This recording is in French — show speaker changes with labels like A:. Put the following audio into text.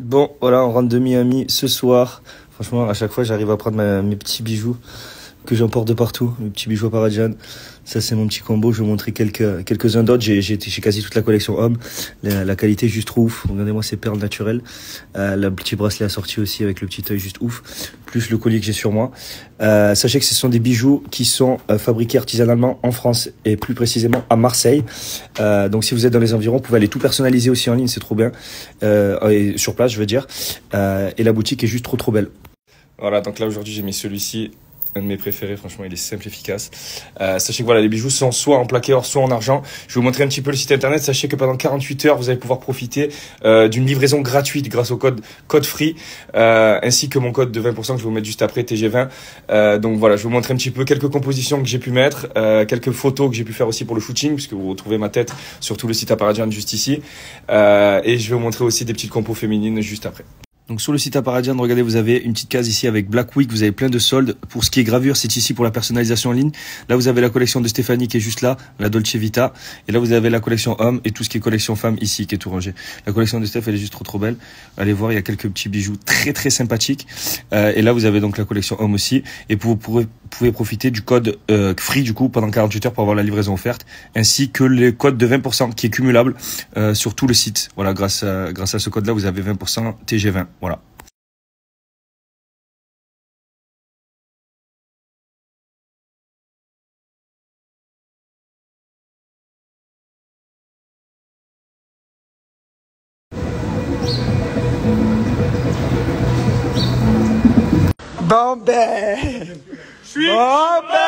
A: Bon, voilà, on rentre de Miami ce soir. Franchement, à chaque fois, j'arrive à prendre mes petits bijoux que j'emporte de partout. Mes petits bijoux à Parajan. Ça, c'est mon petit combo. Je vais vous montrer quelques, quelques-uns d'autres. J'ai, j'ai, quasi toute la collection homme. La, la qualité juste ouf. Regardez-moi ces perles naturelles. Euh, le petit bracelet assorti aussi avec le petit œil juste ouf. Plus le collier que j'ai sur moi. Euh, sachez que ce sont des bijoux qui sont euh, fabriqués artisanalement en France et plus précisément à Marseille. Euh, donc si vous êtes dans les environs, vous pouvez aller tout personnaliser aussi en ligne, c'est trop bien. Euh, et sur place, je veux dire. Euh, et la boutique est juste trop trop belle. Voilà, donc là aujourd'hui j'ai mis celui-ci, un de mes préférés, franchement il est simple, efficace. Euh, sachez que voilà, les bijoux sont soit en plaqué or, soit en argent. Je vais vous montrer un petit peu le site internet. Sachez que pendant 48 heures, vous allez pouvoir profiter euh, d'une livraison gratuite grâce au code code free, euh, ainsi que mon code de 20% que je vais vous mettre juste après TG20. Euh, donc voilà, je vais vous montrer un petit peu quelques compositions que j'ai pu mettre, euh, quelques photos que j'ai pu faire aussi pour le shooting, puisque vous retrouvez ma tête sur tout le site Aparadian juste ici. Euh, et je vais vous montrer aussi des petites compos féminines juste après. Donc sur le site Aparadian, regardez, vous avez une petite case ici avec Black Week, vous avez plein de soldes. Pour ce qui est gravure, c'est ici pour la personnalisation en ligne. Là, vous avez la collection de Stéphanie qui est juste là, la Dolce Vita. Et là, vous avez la collection homme et tout ce qui est collection femme ici qui est tout rangé. La collection de Steph, elle est juste trop trop belle. Allez voir, il y a quelques petits bijoux très très sympathiques. Euh, et là, vous avez donc la collection homme aussi. Et vous pourrez, pouvez profiter du code euh, free du coup pendant 48 heures pour avoir la livraison offerte, ainsi que le code de 20% qui est cumulable euh, sur tout le site. Voilà, grâce à, grâce à ce code-là, vous avez 20% TG20. Voilà.
B: Bombay! Bombay!